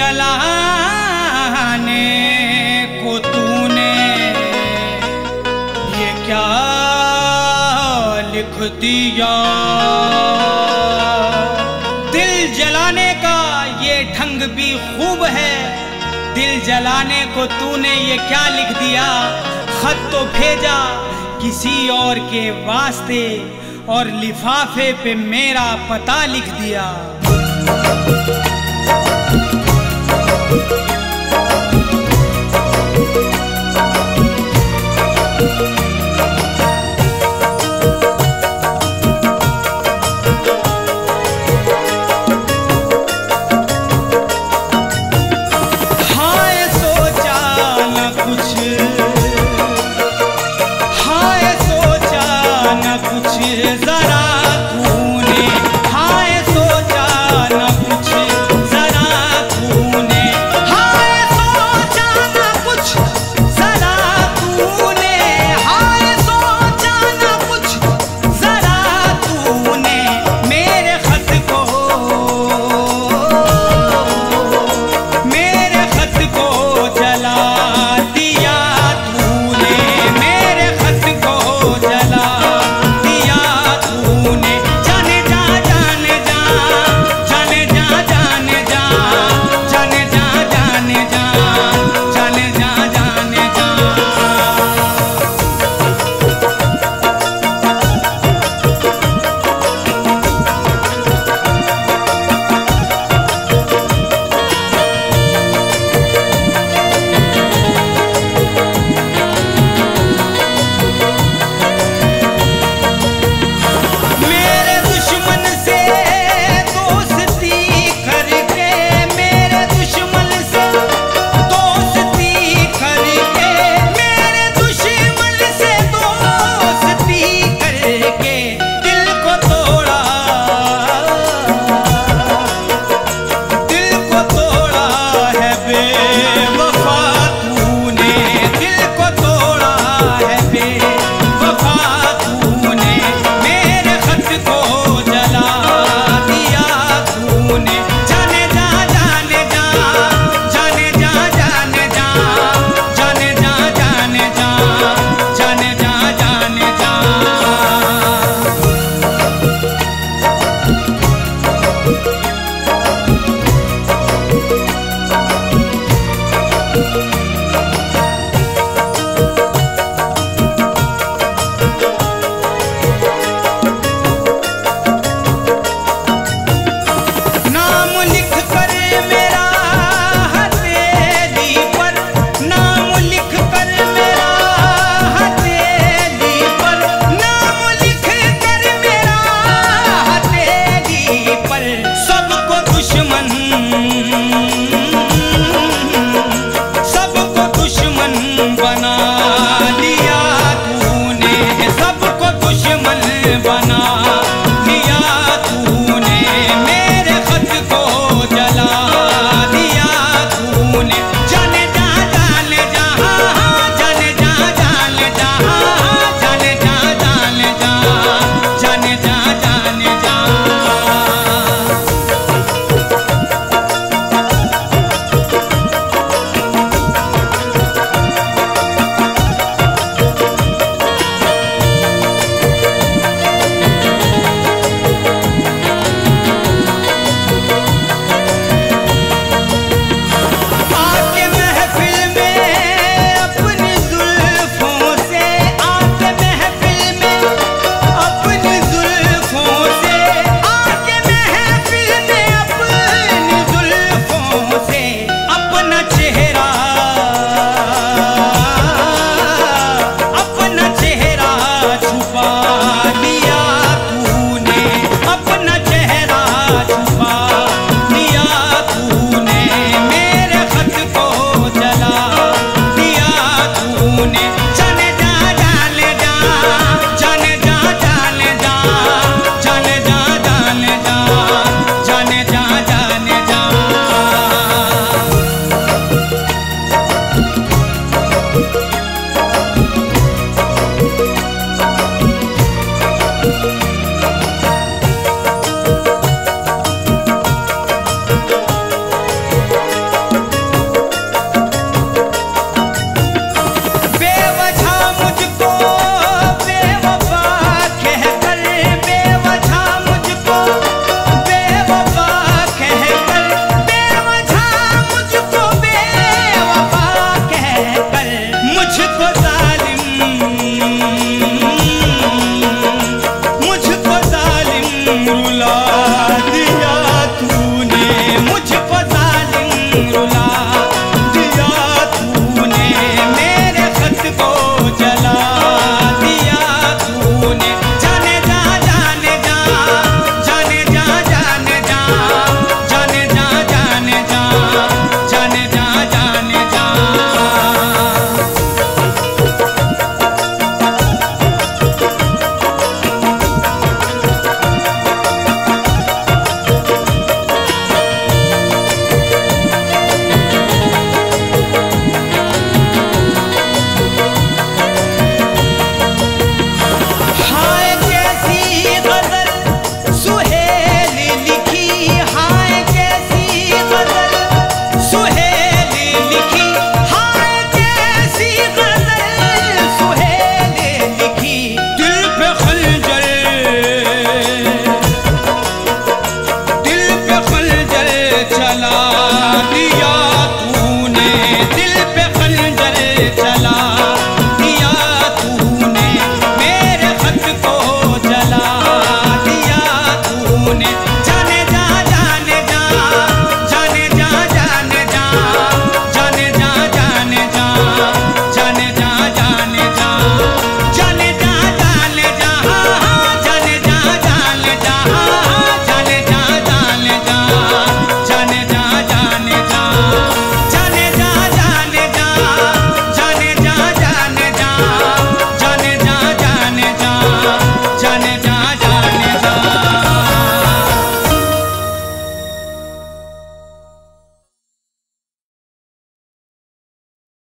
जलाने को तूने। ये क्या लिख दिया? दिल जलाने का ये ढंग भी खूब है। दिल जलाने को तूने ये क्या लिख दिया? खत तो भेजा किसी और के वास्ते और लिफाफे पे मेरा पता लिख दिया।